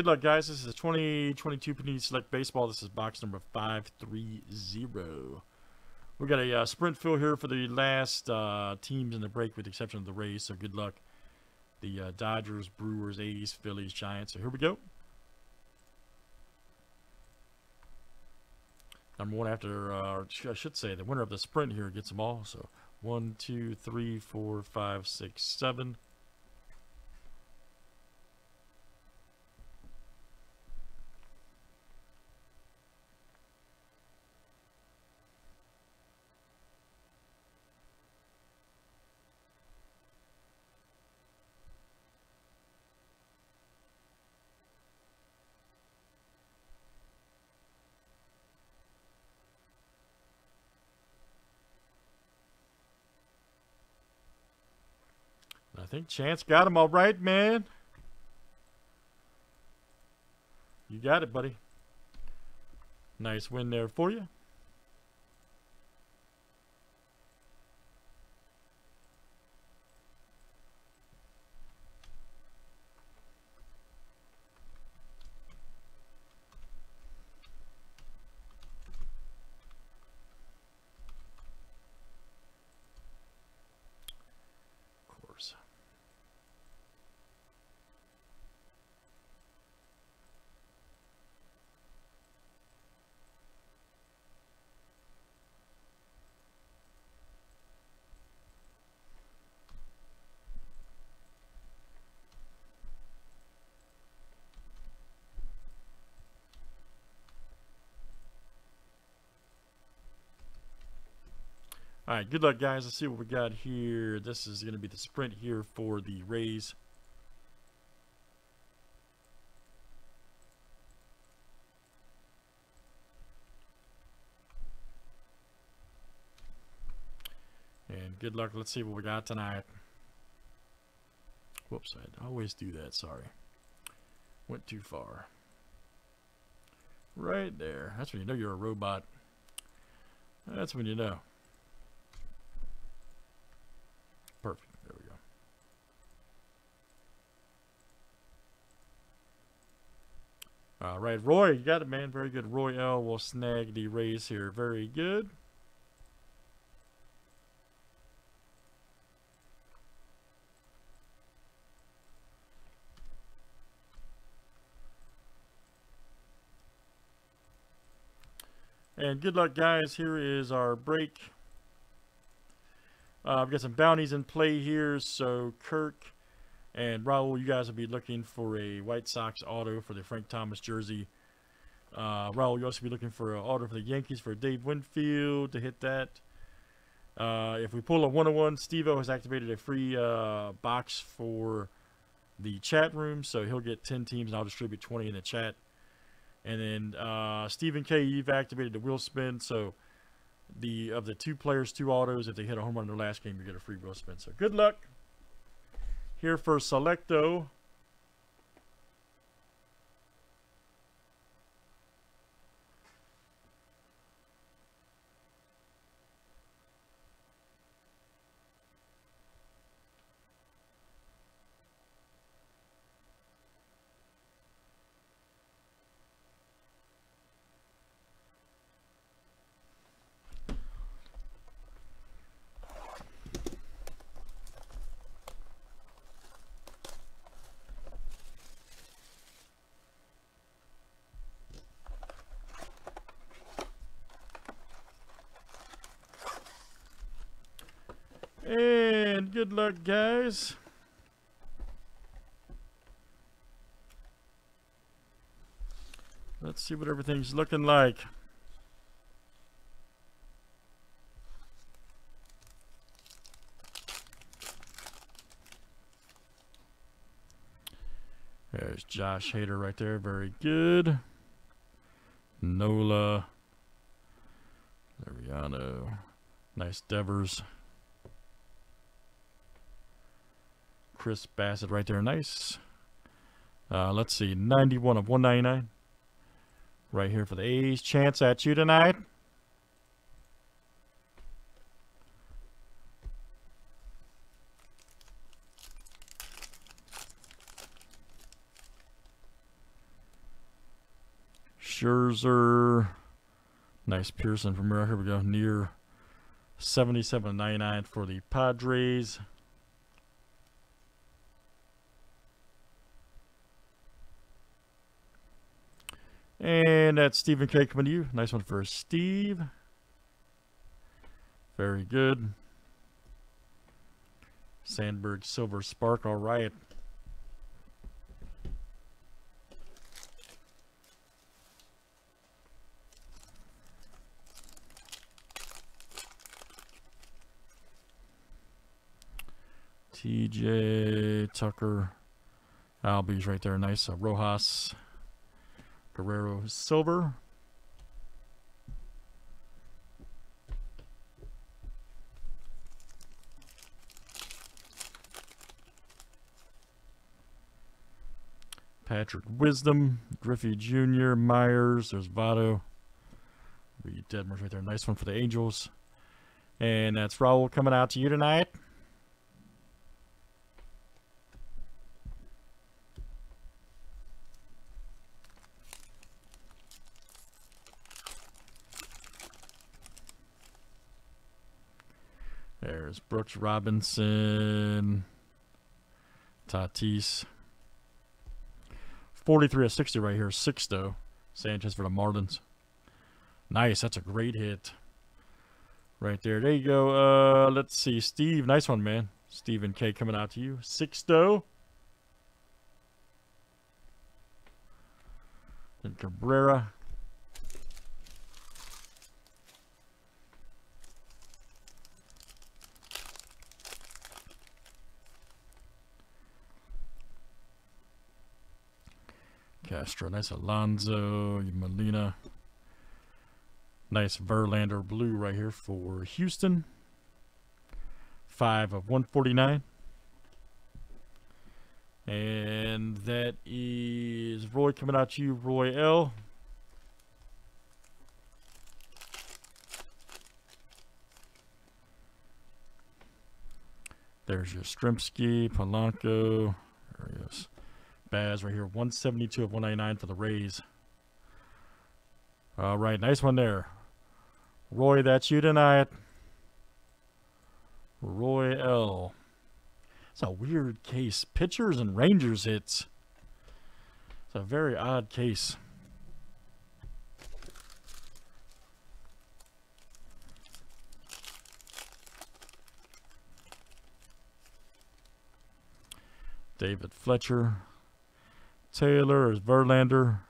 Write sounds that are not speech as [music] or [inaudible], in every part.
Good luck, guys. This is 2022 Panini Select Baseball. This is box number 530. We got a uh, sprint fill here for the last uh, teams in the break, with the exception of the Rays. So good luck. The uh, Dodgers, Brewers, A's, Phillies, Giants. So here we go. Number one after, uh, I should say, the winner of the sprint here gets them all. So one, two, three, four, five, six, seven. Think Chance got him all right, man. You got it, buddy. Nice win there for you. Of course. All right, good luck, guys. Let's see what we got here. This is going to be the sprint here for the Rays. And good luck. Let's see what we got tonight. Whoops, I always do that. Sorry. Went too far. Right there. That's when you know you're a robot. That's when you know. Perfect. There we go. All right, Roy, you got it, man. Very good. Roy L will snag the Rays here. Very good. And good luck, guys. Here is our break. Uh, I've got some bounties in play here. So Kirk and Raul, you guys will be looking for a White Sox auto for the Frank Thomas jersey. Uh, Raul, you'll also be looking for an auto for the Yankees for Dave Winfield to hit that. Uh, if we pull a 101, Steve-O has activated a free uh, box for the chat room, so he'll get 10 teams and I'll distribute 20 in the chat. And then uh, Stephen K, you've activated the wheel spin, so the of the two players, two autos, if they hit a home run in their last game, you get a free wheel spin. So good luck. Here for Selecto. And good luck, guys. Let's see what everything's looking like. There's Josh Hader right there. Very good. Nola. Lariano. Nice Devers. Chris Bassitt right there. Nice. Uh, let's see. 91 of 199. Right here for the A's. Chance at you tonight. Scherzer. Nice Pearson from here. Here we go. Near 77.99 for the Padres. And that's Stephen K. coming to you. Nice one for Steve. Very good. Sandberg Silver Spark. All right. TJ Tucker. Albies right there. Nice. Uh, Rojas. Guerrero Silver. Patrick Wisdom, Griffey Jr., Myers, there's Votto. Reid Detmers right there. Nice one for the Angels. And that's Raul coming out to you tonight. There's Brooks Robinson, Tatis. 43 of 60 right here. Sixto. Sanchez for the Marlins. Nice. That's a great hit. Right there. There you go. Uh, let's see. Steve. Nice one, man. Stephen K coming out to you. Sixto. And Cabrera. Castro. Nice Alonso. Molina. Nice Verlander blue right here for Houston. Five of 149. And that is Roy coming out to you, Roy L. There's your Strimpsky, Polanco. There he is. Baz right here. 172 of 199 for the Rays. All right, nice one there. Roy, that's you tonight. Roy L. It's a weird case. Pitchers and Rangers hits. It's a very odd case. David Fletcher. Taylor is Verlander.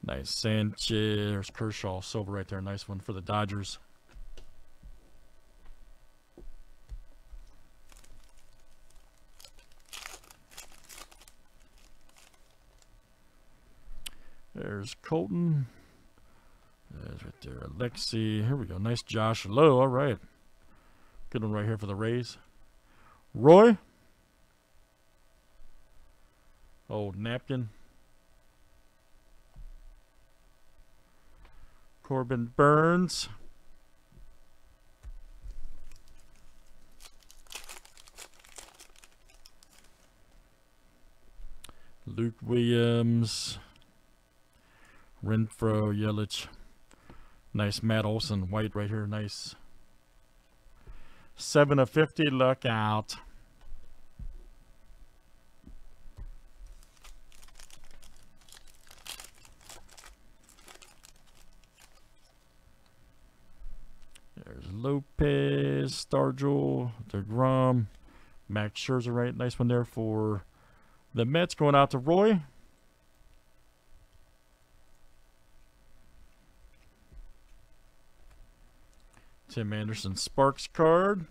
Nice Sanchez. There's Kershaw. Silver right there. Nice one for the Dodgers. There's Colton. There's right there. Alexi. Here we go. Nice Josh Lowe. All right. Good one right here for the Rays. Roy. Old napkin. Corbin Burnes. Luke Williams. Renfroe, Yelich. Nice Matt Olson, white right here. Nice. 7 of 50, look out. Lopez, Stargell, DeGrom, Max Scherzer, right? Nice one there for the Mets going out to Roy. Tim Anderson Sparks card.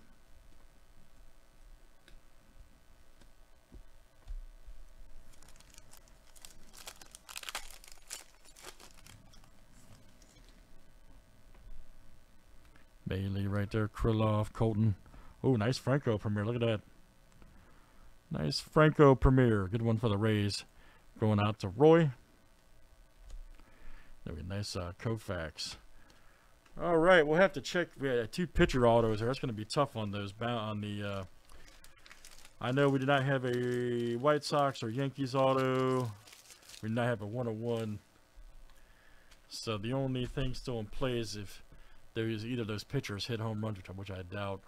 Bailey right there. Kirilloff, Colton. Oh, nice Franco premiere. Look at that. Nice Franco premiere. Good one for the Rays. Going out to Roy. There we. Nice uh, Koufax. All right, we'll have to check. We had two pitcher autos there. That's going to be tough on those. On the, uh, I know we did not have a White Sox or Yankees auto. We did not have a one-on-one So the only thing still in play is if there's either those pitchers hit home runs, which I- which I doubt.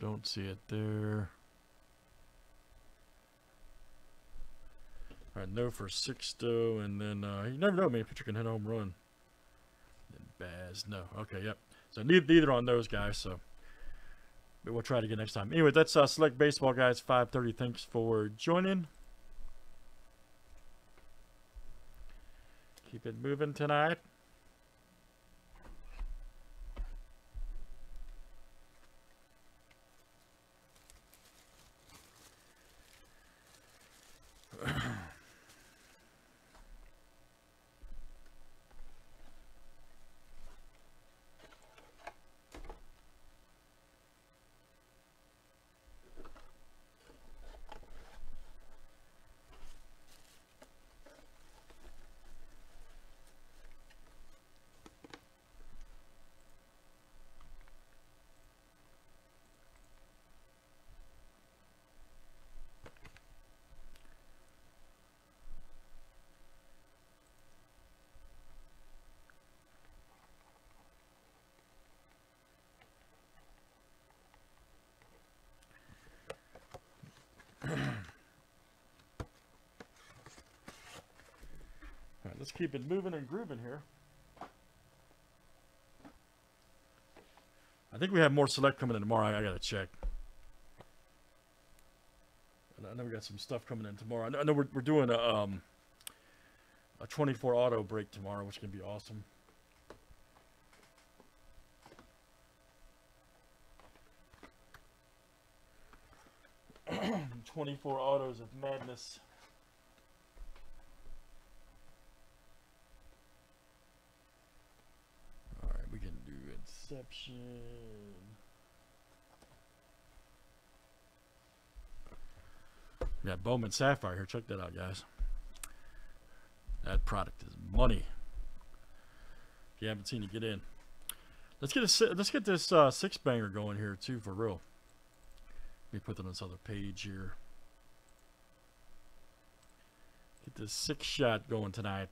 Nope, don't see it there. All right, no for Sixto, and then uh, you never know, a pitcher can hit home run. Then Baz, no. Okay, yep. So neither, neither on those guys. So, but we'll try it again next time. Anyway, that's uh, select baseball guys. Five thirty. Thanks for joining. Keep it moving tonight. Let's keep it moving and grooving here. I think we have more select coming in tomorrow. I, I gotta check. I know we got some stuff coming in tomorrow. I know, I know we're, we're doing a um a 24 auto break tomorrow, which gonna be awesome. [clears throat] Twenty-four autos of madness. All right, we can do Inception. We got Bowman Sapphire here. Check that out, guys. That product is money. If you haven't seen it, get in. Let's get a let's get this uh, six banger going here too for real. Let me put that on this other page here. Get this six shot going tonight.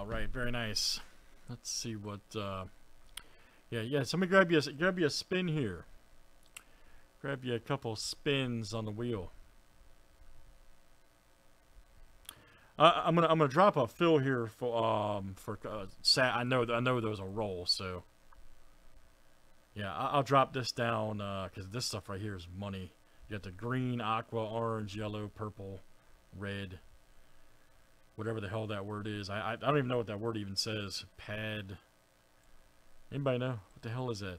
All right, very nice. Let's see what. Uh, yeah, yeah. Somebody grab you, a, grab you a spin here. grab you a couple spins on the wheel. Uh, I'm gonna I'm gonna drop a fill here for um for uh, sat. I know I know there's a roll, so yeah, I, will drop this down uh, because uh, this stuff right here is money. You got the green, aqua, orange, yellow, purple, red, whatever the hell that word is. I I, I don't even know what that word even says. Pad. Anybody know what the hell is that?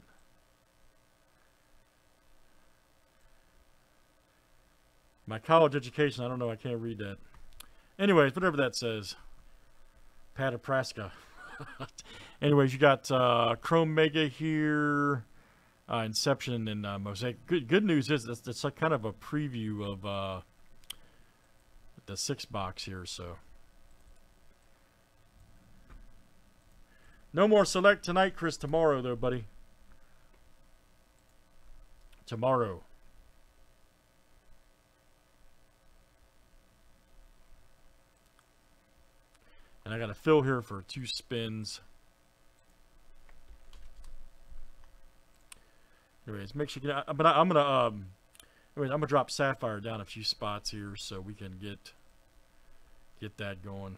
My college education, I don't know. I can't read that. Anyways, whatever that says. Patapraska. [laughs] Anyways, you got uh, Chrome Mega here, uh, Inception, and uh, Mosaic. Good, good news is that's, that's kind of a preview of uh, the six box here. So no more select tonight, Chris. Tomorrow, though, buddy. Tomorrow. And I got a fill here for two spins. Anyways, make sure you get. But I, am gonna um. Anyways, I'm gonna drop Sapphire down a few spots here so we can get get that going.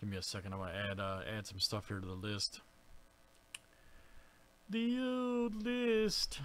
Give me a second. I want to add uh, add some stuff here to the list. The old list.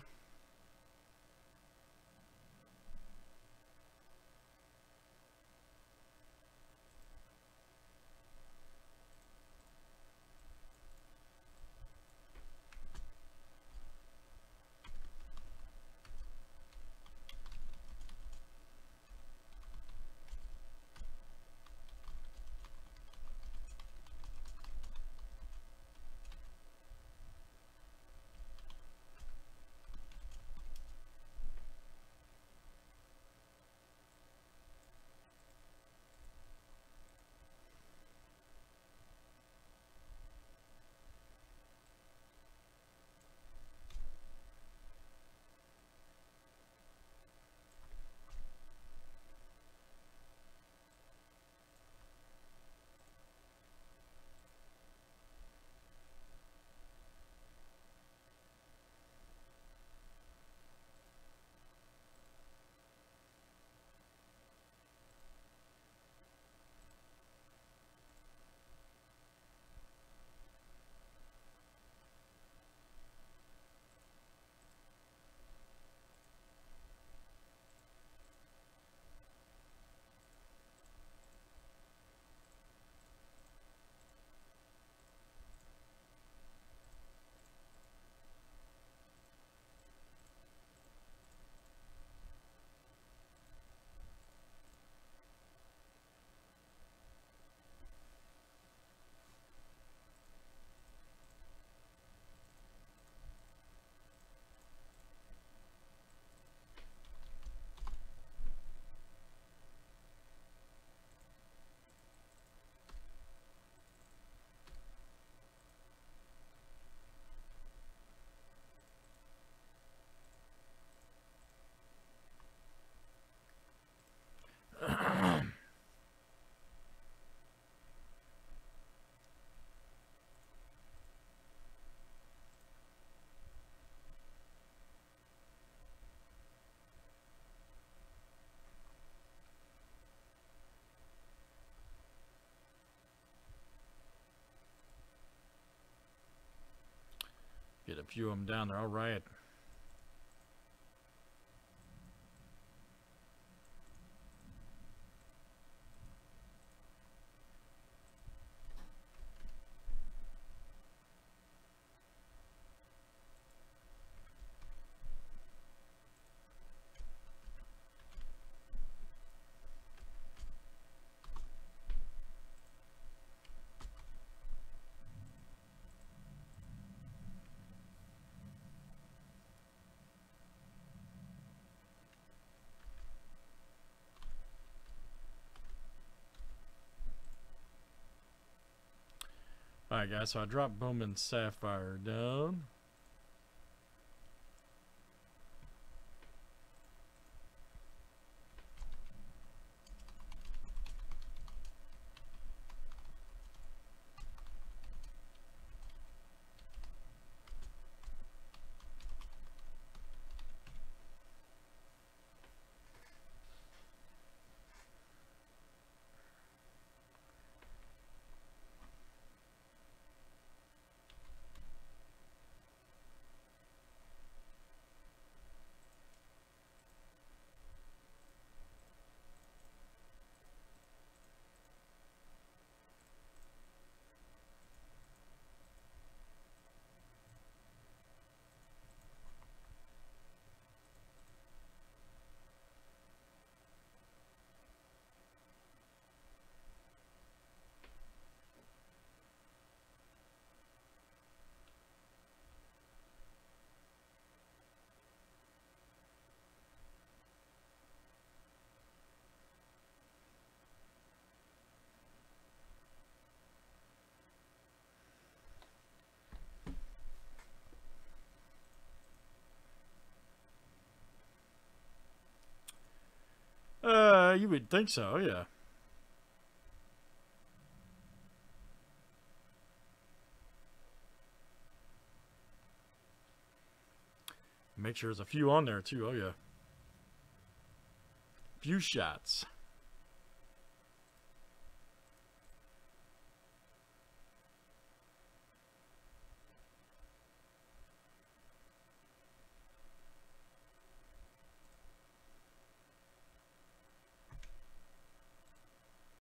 Few of them down there. All right. Alright guys, so I dropped Bowman Sapphire down. you would think so. Yeah. Make sure there's a few on there too. Oh yeah. Few shots.